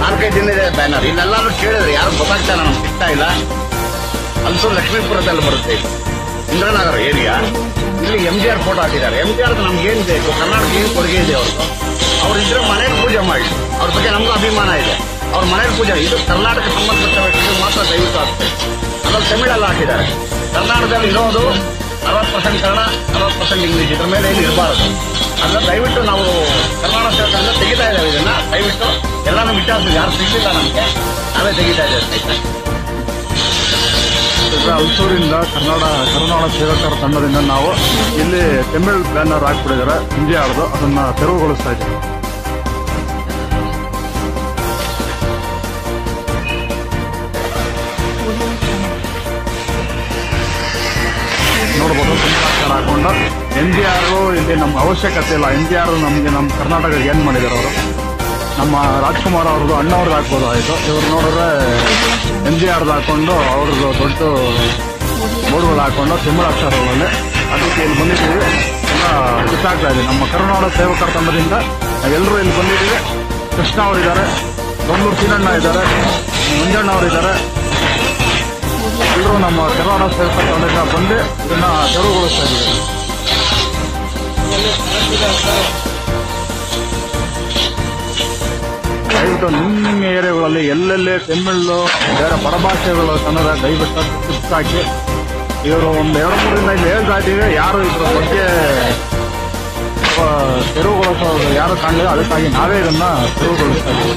ನಾಲ್ಕೈದು ದಿನ ಇದೆ ಬ್ಯಾನರ್. ಇಲ್ಲೆಲ್ಲಾರು ಕೇಳಿದ್ರೆ ಯಾರು ಗೊತ್ತಾಗ್ತಾ ನಮ್ಗೆ ಸಿಗ್ತಾ ಇಲ್ಲ. ಅಲ್ಸೂರ್ ಲಕ್ಷ್ಮೀಪುರದಲ್ಲಿ ಬರುತ್ತೆ ಇದು. ಇಂದ್ರನಗರ ಏರಿಯಾ ಇಲ್ಲಿ ಎಂ ಜಿ ಆರ್ ಫೋಟೋ ಹಾಕಿದ್ದಾರೆ. ಎಂ ಜಿ ಆರ್ ನಮ್ಗೆ ಏನ್ ಬೇಕು? ಕರ್ನಾಟಕ ಏನ್ ಕೊಡುಗೆ ಇದೆ ಅವ್ರದ್ದು ಅವ್ರು ಇದ್ರೆ ಮನೇಲಿ ಪೂಜೆ ಮಾಡಿ. ಅವ್ರ ಬಗ್ಗೆ ನಮಗೂ ಅಭಿಮಾನ ಇದೆ. ಅವ್ರ ಮನೇಲಿ ಪೂಜೆ ಇದು ಕರ್ನಾಟಕ ಸಂಬಂಧಪಟ್ಟ ವ್ಯಕ್ತಿಗಳು ಮಾತ್ರ ದಯವಿಟ್ಟು ಆಗ್ತದೆ ಅದ್ರಲ್ಲಿ ತಮಿಳಲ್ಲಿ ಹಾಕಿದ್ದಾರೆ. ಕರ್ನಾಟಕದಲ್ಲಿ ಇರೋದು ಅರವತ್ತು ಪರ್ಸೆಂಟ್ ಕನ್ನಡ, ಅರವತ್ತು ಪರ್ಸೆಂಟ್ ಇಂಗ್ಲೀಷ್. ಇದ್ರ ಮೇಲೆ ಏನು ಇರಬಾರದು. ಅದನ್ನ ದಯವಿಟ್ಟು ನಾವು ಕರ್ನಾಟಕ ಇದನ್ನ ಎಲ್ಲ ಎಲ್ಲಾನು ವಿಚಾರಿಸಿ, ಯಾರು ಸಿಗ್ಲಿಲ್ಲ ನಮಗೆ. ನಾವೇ ತೆಗಿತಾ ಇದ್ದೇವೆ. ಅಲ್ಸೂರಿಂದ ಕನ್ನಡ ಕರುನಾಡ ಸೇವಕರ ತಂಡದಿಂದ ನಾವು ಇಲ್ಲಿ ತಮಿಳ್ ಬ್ಯಾನರ್ ಹಾಕ್ಬಿಟ್ಟಿದ್ದಾರೆ ಹಿಂದಿ ಆಡೋದು ಅದನ್ನ ತೆರವುಗೊಳಿಸ್ತಾ ಇದ್ದೀವಿ. ಎನ್ ಜಿ ಆರ್ ಇಲ್ಲಿ ನಮ್ಗೆ ಅವಶ್ಯಕತೆ ಇಲ್ಲ. ಎನ್ ಜಿ ಆರ್ ನಮಗೆ ನಮ್ಮ ಕರ್ನಾಟಕ ಏನು ಮಾಡಿದ್ದಾರೆ ಅವರು? ನಮ್ಮ ರಾಜ್ಕುಮಾರ್ ಅವ್ರದ್ದು ಅಣ್ಣವ್ರದ್ದು ಹಾಕ್ಬೋದಾಯಿತು ಇವ್ರು ನೋಡಿದ್ರೆ ಎಂ ಜಿ ಆರ್ದು ಹಾಕೊಂಡು ಅವ್ರದ್ದು ದೊಡ್ಡ ಬೋರ್ಡ್ಗಳು ಅಕ್ಷರ ಹೋಗಲಿ ಅದಕ್ಕೆ ಇಲ್ಲಿ ಬಂದಿದ್ದೀವಿ. ಎಲ್ಲ ಕಿತ್ತಾಗ್ತಾ ಇದೆ. ನಮ್ಮ ಕರುನಾಡ ಸೇವಕರ ತಂಡದಿಂದ ಎಲ್ಲರೂ ಇಲ್ಲಿ ಬಂದಿದ್ದೀವಿ. ಕೃಷ್ಣ ಅವರಿದ್ದಾರೆ ದೊಡ್ಡ ಸೀನಣ್ಣ ಇದ್ದಾರೆ, ಮಂಜಣ್ಣ ಅವರಿದ್ದಾರೆ. ಎಲ್ಲರೂ ನಮ್ಮ ಕರುನಾಡ ಸೇವಕರ ತಂಡದಿಂದ ಬಂದು ಇದನ್ನ ತೆರವುಗೊಳಿಸ್ತಾ ಇದ್ದೀವಿ. ದಯವಿಟ್ಟು ನಿಮ್ಮ ಏರಿಯಾಗಳಲ್ಲಿ ಎಲ್ಲೆಲ್ಲಿ ತಮಿಳು, ಬೇರೆ ಪರಭಾಷೆಗಳು ಕನ್ನಡ ದಯವಿಟ್ಟು ಹಾಕಿ ಇವರು ಒಂದು ಎರಡು ಮೂರಿಂದ ಹೇಳ್ತಾ ಇದ್ದೀವಿ ಯಾರು ಇದ್ರ ಬಗ್ಗೆ ತೆರವುಗೊಳಿಸೋದು ಯಾರು ಕಾಣಲಿಲ್ಲ. ಅದಕ್ಕಾಗಿ ನಾವೇ ಇದನ್ನ ತೆರವುಗೊಳಿಸ್ತಾ ಇದ್ದೀವಿ.